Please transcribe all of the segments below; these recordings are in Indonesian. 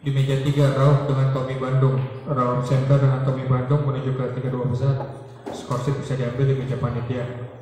Di meja 3 Rauf dengan Tommy Bandung. Rauf center dengan Tommy Bandung menuju ke 32 besar. Skor bisa diambil di meja panitia.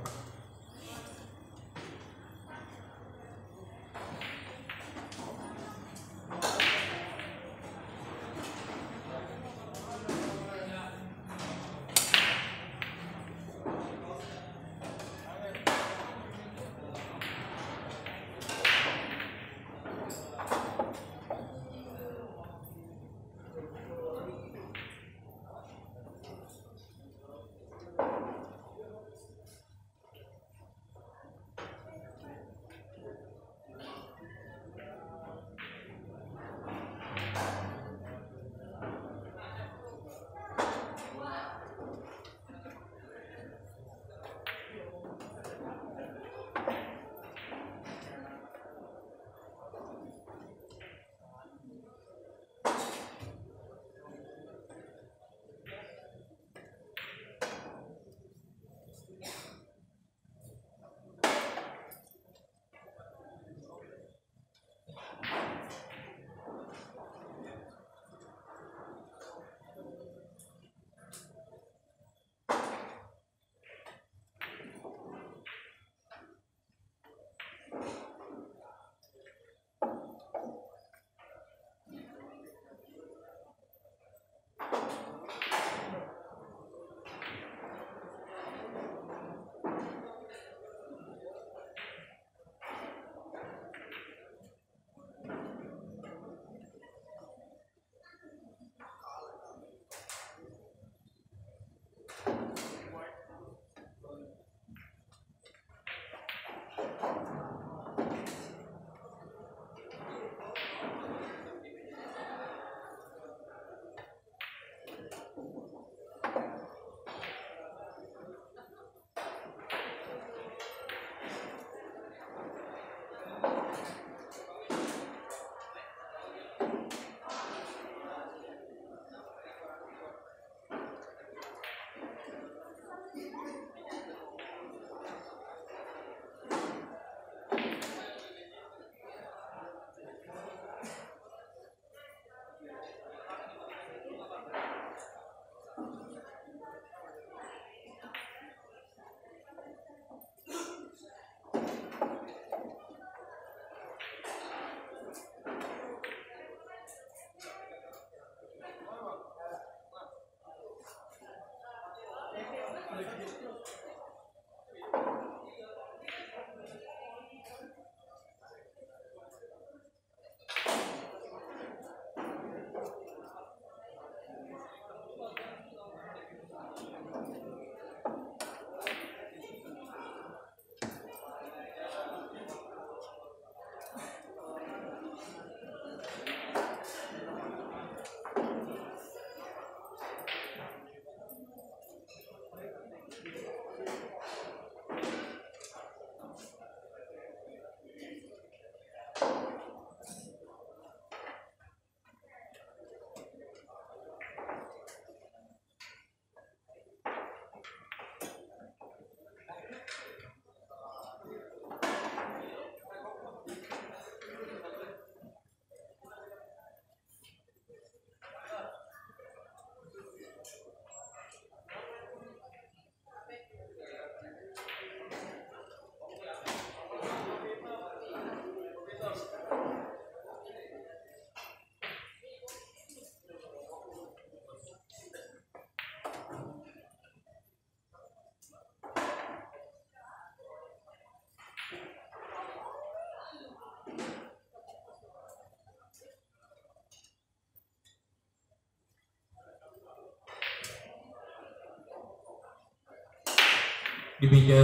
Di meja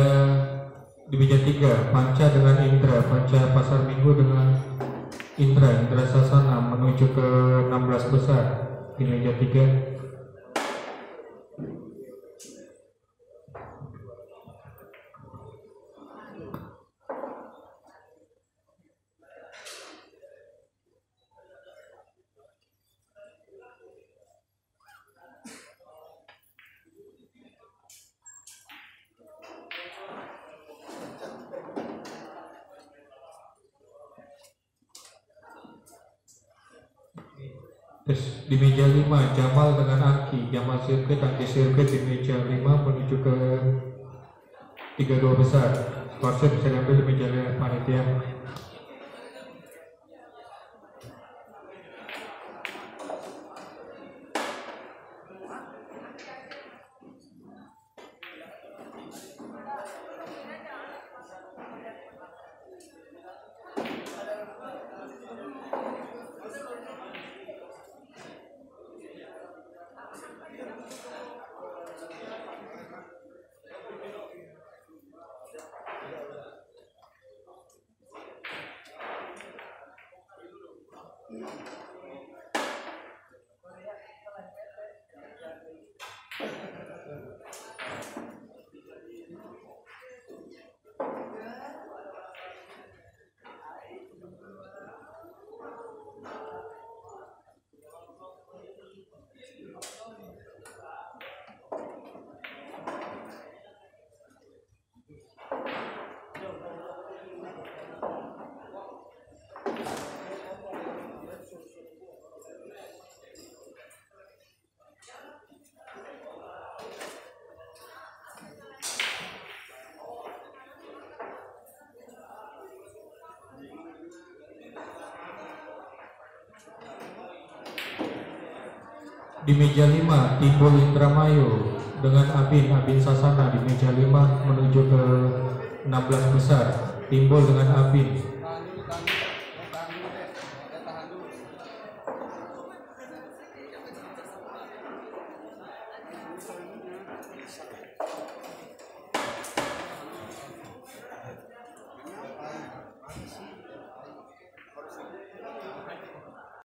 di meja tiga Panca dengan Indra Panca Pasar Minggu dengan Indra Indra Sasana menuju ke 16 besar. Di meja tiga Terus di meja 5 Jamal dengan Angki, Jamal sirkuit, Angki sirkuit di meja 5 menuju ke 32 besar. Skor bisa diambil di meja panitia. Di meja 5 Timbul Indramayu dengan Abin Abin Sasana di meja 5 menuju ke 16 besar. Timbul dengan Abin